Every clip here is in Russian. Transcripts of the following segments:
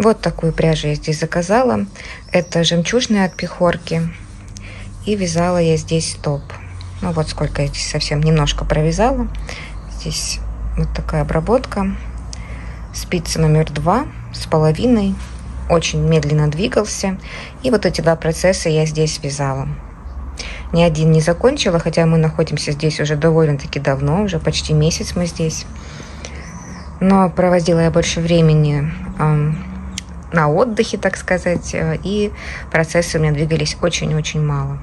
Вот такую пряжу я здесь заказала. Это жемчужная от пехорки. И вязала я здесь топ. Ну вот сколько я здесь совсем немножко провязала. Здесь вот такая обработка. Спица номер два с половиной. Очень медленно двигался. И вот эти два процесса я здесь вязала. Ни один не закончила, хотя мы находимся здесь уже довольно-таки давно, уже почти месяц мы здесь. Но проводила я больше времени на отдыхе, так сказать, э, и процессы у меня двигались очень-очень мало.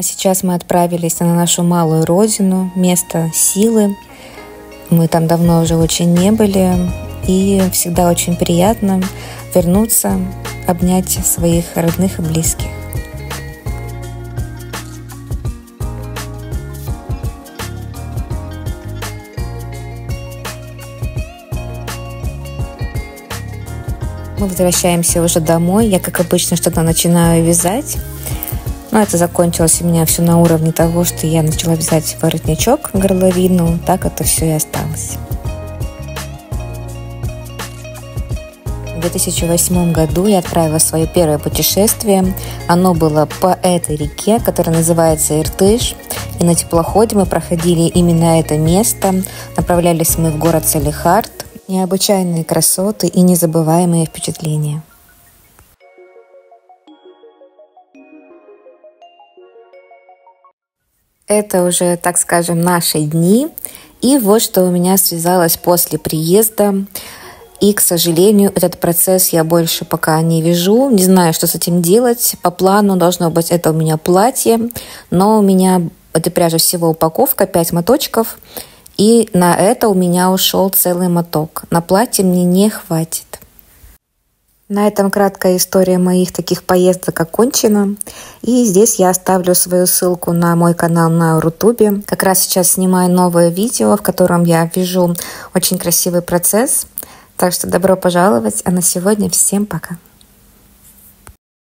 А сейчас мы отправились на нашу малую родину, место силы. Мы там давно уже очень не были, и всегда очень приятно вернуться, обнять своих родных и близких. Мы возвращаемся уже домой. Я, как обычно, что-то начинаю вязать. Но это закончилось у меня все на уровне того, что я начала вязать воротничок, горловину. Так это все и осталось. В 2008 году я отправила свое первое путешествие. Оно было по этой реке, которая называется Иртыш. И на теплоходе мы проходили именно это место. Направлялись мы в город Салихард. Необычайные красоты и незабываемые впечатления. Это уже, так скажем, наши дни. И вот что у меня связалось после приезда. И, к сожалению, этот процесс я больше пока не вяжу. Не знаю, что с этим делать. По плану должно быть это у меня платье. Но у меня этой пряжи всего упаковка, 5 моточков. И на это у меня ушел целый моток. На платье мне не хватит. На этом краткая история моих таких поездок окончена. И здесь я оставлю свою ссылку на мой канал на Рутубе. Как раз сейчас снимаю новое видео, в котором я вижу очень красивый процесс. Так что добро пожаловать, а на сегодня всем пока.